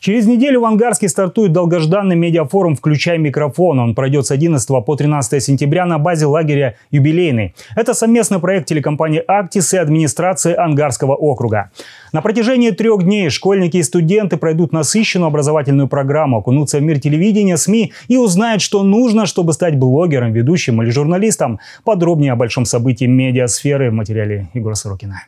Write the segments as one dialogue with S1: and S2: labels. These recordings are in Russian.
S1: Через неделю в Ангарске стартует долгожданный медиафорум «Включай микрофон». Он пройдет с 11 по 13 сентября на базе лагеря «Юбилейный». Это совместный проект телекомпании «Актис» и администрации Ангарского округа. На протяжении трех дней школьники и студенты пройдут насыщенную образовательную программу, окунутся в мир телевидения, СМИ и узнают, что нужно, чтобы стать блогером, ведущим или журналистом. Подробнее о большом событии медиасферы в материале Егора Сорокина.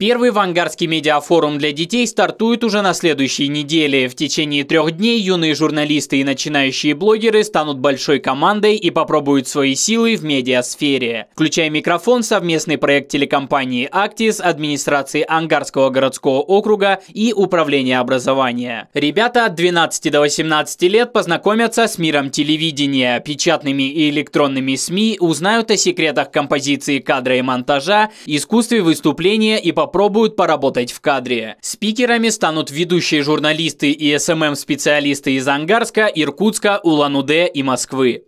S2: Первый вангарский медиафорум для детей стартует уже на следующей неделе. В течение трех дней юные журналисты и начинающие блогеры станут большой командой и попробуют свои силы в медиасфере. Включая микрофон, совместный проект телекомпании «Актис», администрации Ангарского городского округа и управления образования. Ребята от 12 до 18 лет познакомятся с миром телевидения, печатными и электронными СМИ, узнают о секретах композиции кадра и монтажа, искусстве выступления и по попробуют поработать в кадре. Спикерами станут ведущие журналисты и СММ-специалисты из Ангарска, Иркутска, Улан-Удэ и Москвы.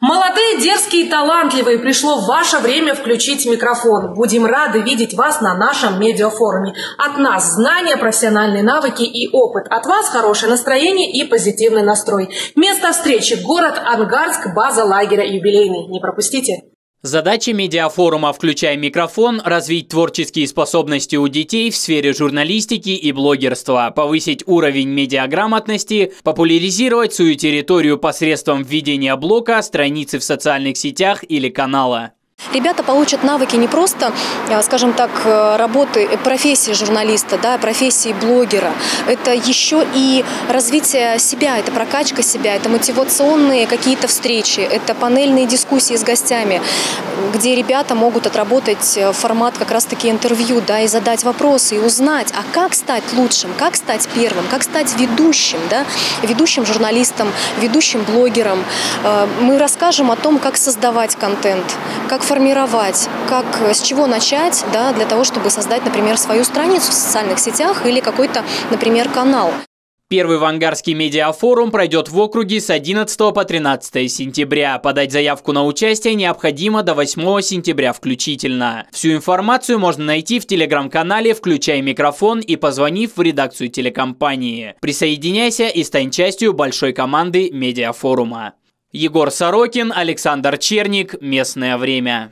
S3: Молодые, дерзкие и талантливые, пришло ваше время включить микрофон. Будем рады видеть вас на нашем медиафоруме. От нас знания, профессиональные навыки и опыт. От вас хорошее настроение и позитивный настрой. Место встречи – город Ангарск, база лагеря юбилейный. Не пропустите.
S2: Задача медиафорума «Включай микрофон» – развить творческие способности у детей в сфере журналистики и блогерства, повысить уровень медиаграмотности, популяризировать свою территорию посредством введения блока, страницы в социальных сетях или канала.
S4: Ребята получат навыки не просто, э, скажем так, э, работы, э, профессии журналиста, да, профессии блогера. Это еще и развитие себя, это прокачка себя, это мотивационные какие-то встречи, это панельные дискуссии с гостями, где ребята могут отработать формат как раз-таки интервью, да, и задать вопросы, и узнать, а как стать лучшим, как стать первым, как стать ведущим, да, ведущим журналистом, ведущим блогером. Мы расскажем о том, как создавать контент, как формировать, как, с чего начать, да, для того, чтобы создать, например, свою страницу в социальных сетях или какой-то, например, канал.
S2: Первый вангарский медиафорум пройдет в округе с 11 по 13 сентября. Подать заявку на участие необходимо до 8 сентября включительно. Всю информацию можно найти в телеграм-канале «Включай микрофон» и позвонив в редакцию телекомпании. Присоединяйся и стань частью большой команды медиафорума. Егор Сорокин, Александр Черник. Местное время.